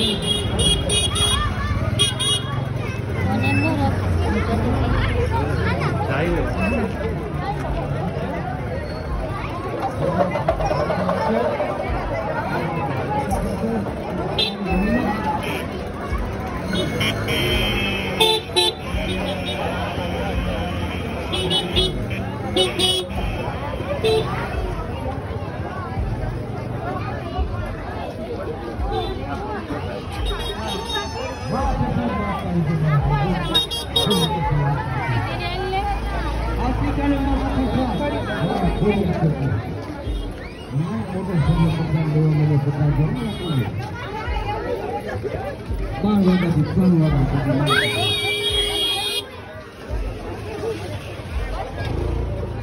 大丈夫。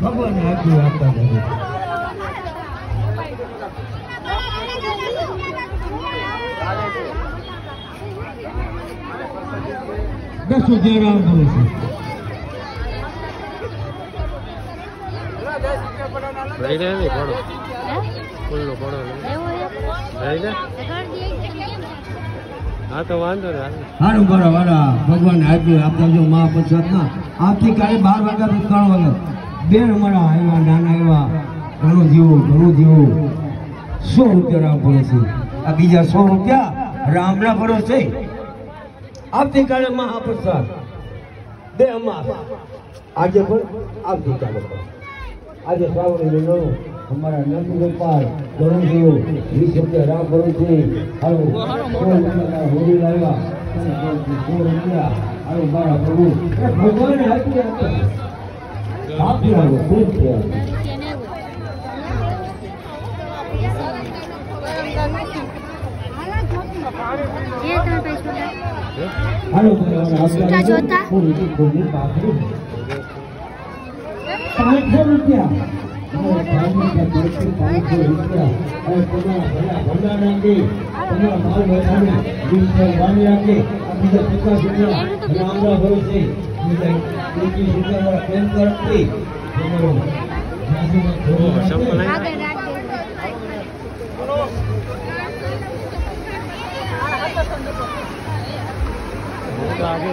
ભગવાન આપ્યું આપતા નથી દસો જયરામ બોલું છું રહી જાય ને પડો ફૂલનો પડો રહી જાય હા તો વાંધો ને. સારું બરો ભગવાન આપ્યું આપતા જો મહાપ્રસાદમાં આવતીકાલે બાર ત્રણ વાગ્યા બેન અમારા આવ્યા નાના આવ્યા ઘણું જીવું ઘણું જીવું સો રૂપિયા રામ ભરોસે આ બીજા સો રૂપિયા રામના ભરોસે આવતીકાલે મહાપ્રસાદ બે અમાસ આજે પણ આવતીકાલે પણ આજે શ્રાવણી મહિનો અમારા નંદગોપાલ જીવું વીસ રૂપિયા રામ ભરોસે હાલો સો રૂપિયા હોળી લાવ્યા. સો રૂપિયા હાલો મારા પ્રભુ. ભગવાને આપી આપી આવ્યો થયા. હાલો જોતા? પાંચસો રૂપિયા.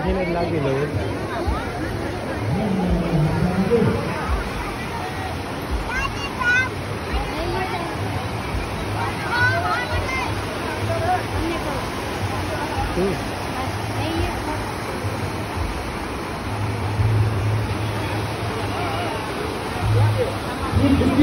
પાંચસો લાગી અને Ooh. Xin kính